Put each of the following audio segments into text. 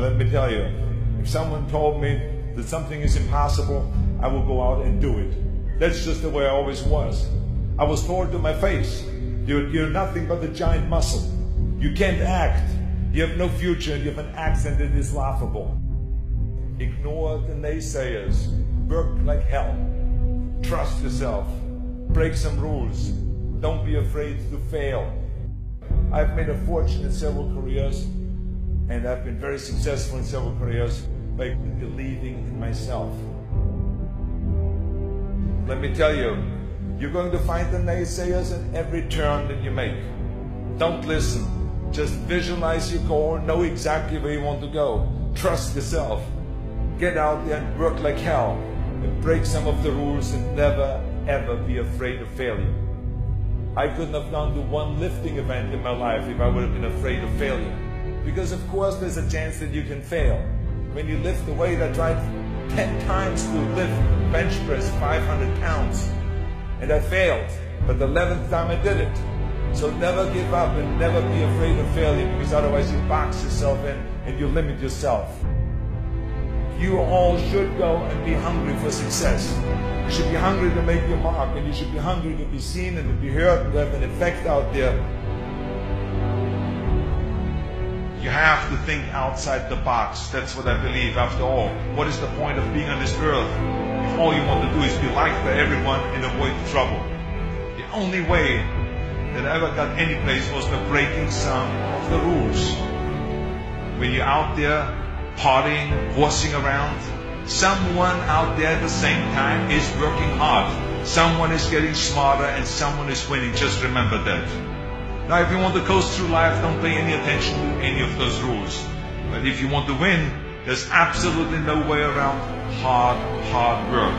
Let me tell you, if someone told me that something is impossible, I will go out and do it. That's just the way I always was. I was told to my face, you're, you're nothing but a giant muscle. You can't act. You have no future and you have an accent that is laughable. Ignore the naysayers. Work like hell. Trust yourself. Break some rules. Don't be afraid to fail. I've made a fortune in several careers and I've been very successful in several careers by believing in myself. Let me tell you, you're going to find the naysayers in every turn that you make. Don't listen. Just visualize your goal, know exactly where you want to go. Trust yourself. Get out there and work like hell. And break some of the rules and never, ever be afraid of failure. I couldn't have gone to one lifting event in my life if I would have been afraid of failure. Because of course there's a chance that you can fail. When you lift the weight, I tried 10 times to lift bench press 500 pounds. And I failed. But the 11th time I did it. So never give up and never be afraid of failure because otherwise you box yourself in and you limit yourself. You all should go and be hungry for success. You should be hungry to make your mark and you should be hungry to be seen and to be heard and to have an effect out there you have to think outside the box. That's what I believe. After all, what is the point of being on this earth if all you want to do is be liked by everyone and avoid trouble? The only way that I ever got any place was by breaking some of the rules. When you're out there partying, horsing around, someone out there at the same time is working hard. Someone is getting smarter and someone is winning. Just remember that. Now, if you want to coast through life, don't pay any attention to any of those rules. But if you want to win, there's absolutely no way around hard, hard work.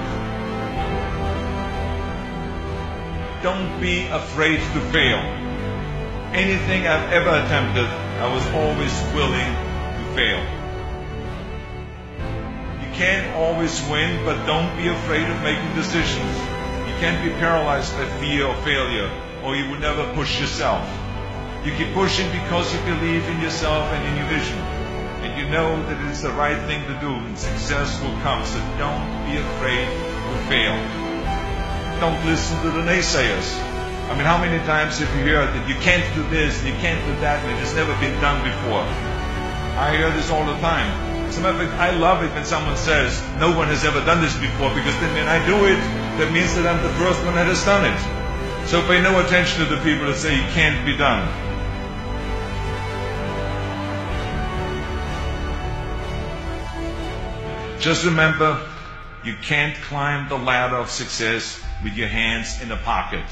Don't be afraid to fail. Anything I've ever attempted, I was always willing to fail. You can't always win, but don't be afraid of making decisions. You can't be paralyzed by fear of failure or you will never push yourself. You keep pushing because you believe in yourself and in your vision. And you know that it is the right thing to do and success will come. So don't be afraid to fail. Don't listen to the naysayers. I mean, how many times have you heard that you can't do this you can't do that and it has never been done before? I hear this all the time. As a matter of fact, I love it when someone says, no one has ever done this before because then when I do it, that means that I'm the first one that has done it. So pay no attention to the people that say it can't be done. Just remember, you can't climb the ladder of success with your hands in a pocket.